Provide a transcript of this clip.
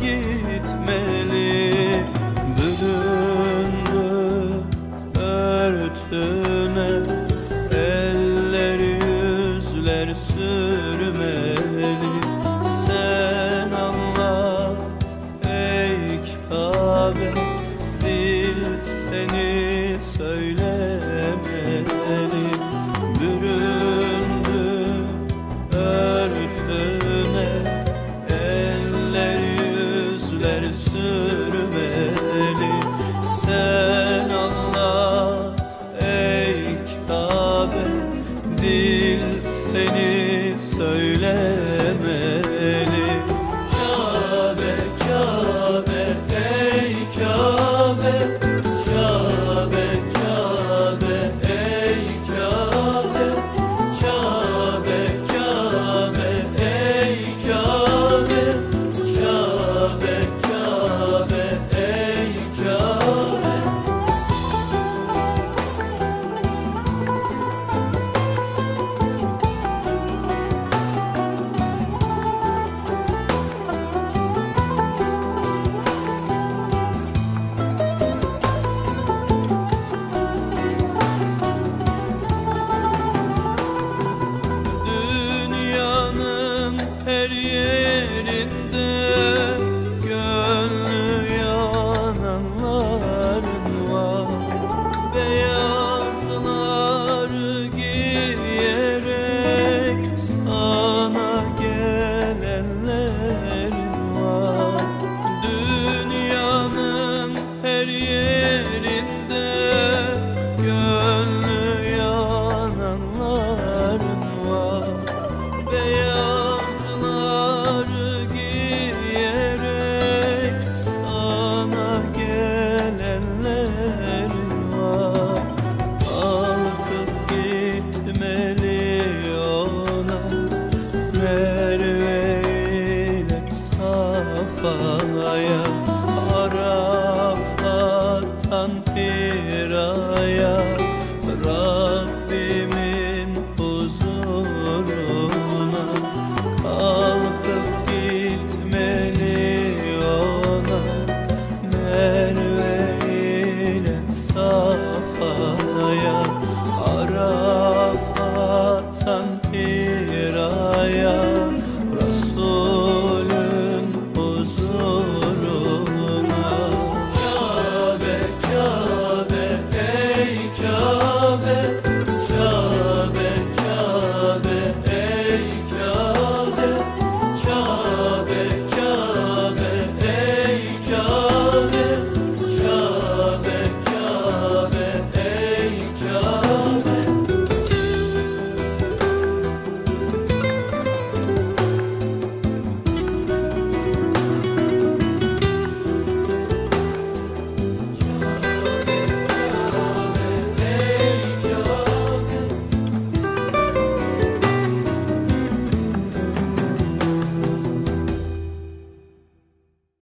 gitmeli. Büründü örtüne Eller yüzler sürmeli. Sen anlat ey Kabe Dil seni söyle. Mustafa'ya Arafat'tan Firaya. Rabbimin huzuruna Kalkıp gitmeli ona. Merve ile Safa'ya Arafat'tan Firaya.